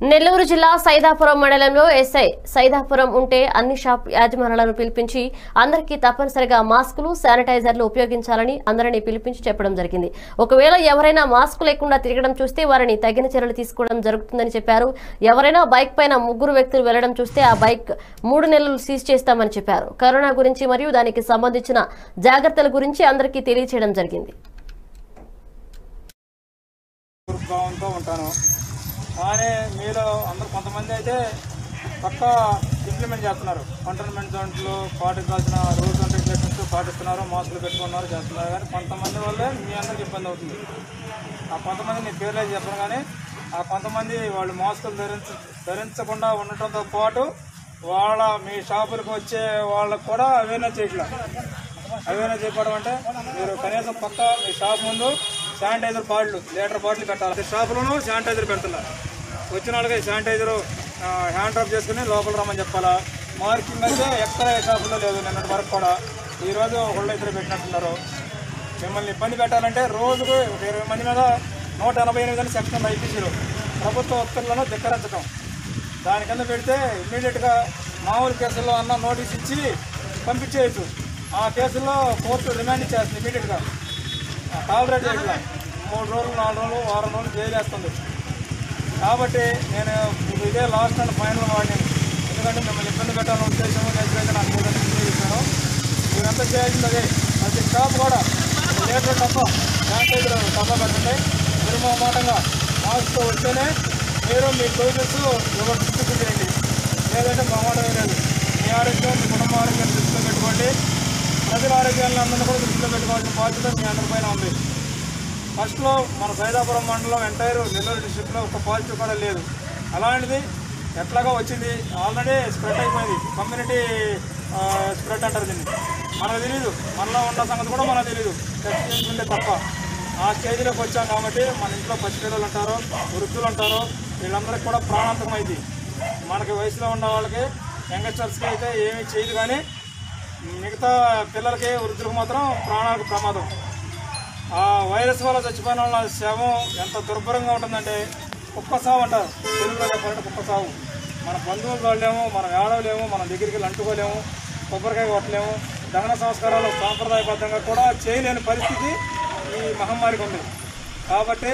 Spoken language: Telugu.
నెల్లూరు జిల్లా సైదాపురం మండలంలో ఎస్ఐ సైదాపురం ఉంటే అన్ని షాప్ యాజమానులను పిలిపించి అందరికీ తప్పనిసరిగా మాస్కులు శానిటైజర్లు ఉపయోగించాలని అందరినీ పిలిపించి చెప్పడం జరిగింది. ఒకవేళ ఎవరైనా మాస్క్ లేకుండా తిరగడం చూస్తే వారిని తగిన చర్యలు తీసుకోవడం జరుగుతుందని చెప్పారు. ఎవరైనా బైక్ పైన ముగ్గురు వ్యక్తులు వెళ్ళడం చూస్తే ఆ బైక్ మూడు నెలలు సీజ్ చేస్తామని చెప్పారు. కరోనా గురించి మరియు దానికి సంబంధించిన జాగ్రత్తల గురించి అందరికీ తెలియచేయడం జరిగింది. ఉంటాను. కానీ మీలో అందరు కొంతమంది అయితే పక్క ఇంప్లిమెంట్ చేస్తున్నారు. కంటైన్మెంట్ జోన్లు పాటించాల్సిన రూల్స్ అండ్ రెగ్యులేషన్స్ పాటిస్తున్నారు మాస్కులు పెట్టుకున్నారు చేస్తున్నారు. కానీ కొంతమంది వల్లే మీ అందరికి ఇబ్బంది అవుతుంది. ఆ కొంతమంది నేను పేర్లే చెప్పను కానీ ఆ కొంతమంది వాళ్ళు మాస్కులు ధరించ ధరించకుండా ఉండటంతో పాటు వాళ్ళ మీ షాపులకు వచ్చే వాళ్ళకు కూడా అవేర్నెస్ చేయట్లేదు అవేర్నెస్ చెప్పడం అంటే మీరు కనీసం పక్క మీ షాప్ ముందు శానిటైజర్ బాటిల్ లీటర్ బాటిల్ పెట్టాలి ప్రతి షాపులోనూ శానిటైజర్ పెడుతున్నారు. వచ్చిన వాళ్ళకి శానిటైజరు హ్యాండ్ డ్రాప్ చేసుకుని లోపల రమ్మని చెప్పాలా? మార్కింగ్ అయితే ఎక్కడ ఏ షాపులో లేదు నిన్నటి వరకు కూడా. ఈరోజు ఒకళ్ళు ఇద్దరు పెట్టినట్టున్నారు. మిమ్మల్ని ఇబ్బంది పెట్టాలంటే రోజుకు ఒక ఇరవై మంది మీద నూట ఎనభై ఎనిమిది అని సెక్షన్ ఐపీసీలు ప్రభుత్వ ఉత్తర్వులను ధిక్కరించడం దాని కింద పెడితే ఇమ్మీడియట్గా మామూలు కేసుల్లో అన్న నోటీస్ ఇచ్చి పంపించేయచ్చు. ఆ కేసుల్లో కోర్టు రిమాండ్ చేస్తుంది ఇమీడియట్గా టాలరేట్ చేయట్లా. మూడు రోజులు నాలుగు రోజులు వారం రోజులు జైలు వేస్తుంది. కాబట్టి నేను మీకు ఇదే లాస్ట్ అండ్ ఫైనల్ వాడిని ఎందుకంటే మిమ్మల్ని ఇబ్బంది పెట్టాలని ఉద్దేశం లేకపోతే నాకు చెప్పాను. తెలియజేస్తాను మీరంతా చేయాల్సింది అదే. ప్రతి షాప్ కూడా ఒక లీటర్ డబ్బా శానిటైజర్ డబ్బా పెట్టండి. నిర్మమాటంగా మాస్క్తో వస్తేనే మీరు మీ ప్రొవిజన్స్ ఎవరు డిస్ట్రిబ్యూట్ చేయండి లేదంటే ప్రమాదమే లేదు మీ ఆరోగ్యం మీ కుటుంబ ఆరోగ్యాన్ని దృష్టిలో పెట్టుకోండి. ప్రజల ఆరోగ్యాలను అందరినీ కూడా దృష్టిలో పెట్టుకోవాల్సిన బాధ్యత మీ అందరిపైన ఉంది. ఫస్ట్లో మన సైదాపురం మండలం ఎంటైర్ నెల్లూరు డిస్టిక్లో ఒక పాజిటివ్ కూడా లేదు. అలాంటిది ఎట్లాగో వచ్చింది. ఆల్రెడీ స్ప్రెడ్ అయిపోయింది. కమ్యూనిటీ స్ప్రెడ్ అంటారు దీన్ని. మనకు తెలీదు. మనలో ఉన్న సంగతి కూడా మనకు తెలియదు టెస్ట్ చేసుకుంటే తప్ప. ఆ స్టేజ్లోకి వచ్చాం కాబట్టి మన ఇంట్లో పసిపిల్లలు ఉంటారు వృద్ధులు ఉంటారు వీళ్ళందరికీ కూడా ప్రాణాంతకమైంది. మనకి వయసులో ఉన్న వాళ్ళకి యంగస్టర్స్కి అయితే ఏమీ చేయదు కానీ మిగతా పిల్లలకి వృద్ధులకు మాత్రం ప్రాణాలకు ప్రమాదం. ఆ వైరస్ వల్ల చచ్చిపోయిన వాళ్ళ శవం ఎంత దుర్భరంగా ఉంటుందంటే కుప్పసావు అంటారు. తెలుగులో చెప్పాలంటే కుప్పసావు. మన బంధువులు చూడలేము మనం ఏడవలేము మన దగ్గరికి వెళ్ళి అంటుకోలేము కొబ్బరికాయ కొట్టలేము దహన సంస్కారాలు సాంప్రదాయబద్ధంగా కూడా చేయలేని పరిస్థితి ఈ మహమ్మారికి ఉంది. కాబట్టి